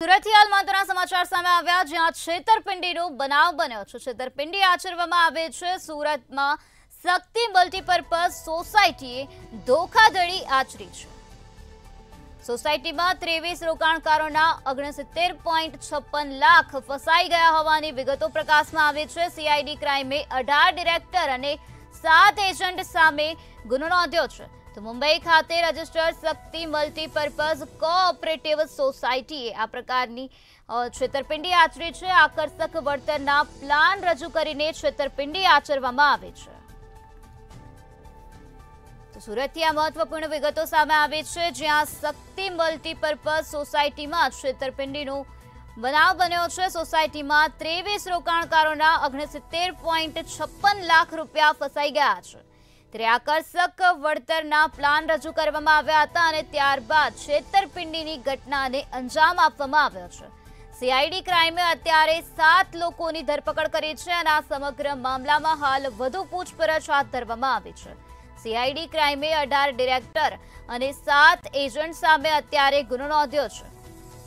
સુરતથી હાલ મહત્વના સમાચાર સામે આવ્યા, જ્યાં છેતરપિંડીનો બનાવ બન્યો છે. છેતરપિંડી આચરવામાં આવે છે. સુરતમાં શક્તિ મલ્ટીપર્પઝ સોસાયટીએ ધોખાધડી આચરી છે. સોસાયટીમાં ત્રેવીસ રોકાણકારોના ઓગણસિત્તેર પોઈન્ટ છપ્પન લાખ ફસાઈ ગયા હોવાની વિગતો પ્રકાશમાં આવે છે. સીઆઈડી ક્રાઇમે અઢાર ડિરેક્ટર અને સાત એજન્ટ સામે ગુનો નોંધ્યો છે. તો મુંબઈ ખાતે રજિસ્ટર્ડ શક્તિ મલ્ટીપર્પઝ કોઓપરેટિવ સોસાયટીએ આ પ્રકારની છેતરપિંડી આચરી છે. આકર્ષક વળતરના પ્લાન રજૂ કરીને છેતરપિંડી આચરવામાં આવે છે. તો સુરતથી આ મહત્વપૂર્ણ વિગતો સામે આવી છે. જ્યાં શક્તિ મલ્ટીપર્પઝ સોસાયટીમાં છેતરપિંડીનો બનાવ બન્યો છે. સોસાયટીમાં ત્રેવીસ રોકાણકારોના ઓગણસિત્તેર પોઈન્ટ છપ્પન લાખ રૂપિયા ફસાઈ ગયા છે. ત્યારે આકર્ષક વળતરના પ્લાન રજૂ કરવામાં આવ્યા હતા અને ત્યારબાદ છેતરપિંડીની ઘટનાને અંજામ આપવામાં આવ્યો છે. સીઆઈડી ક્રાઇમે અત્યારે સાત લોકોની ધરપકડ કરી છે અને આ સમગ્ર મામલામાં હાલ વધુ પૂછપરછ હાથ ધરવામાં આવી છે. સીઆઈડી ક્રાઇમે અઢાર ડિરેક્ટર અને સાત એજન્ટ સામે અત્યારે ગુનો નોંધ્યો છે.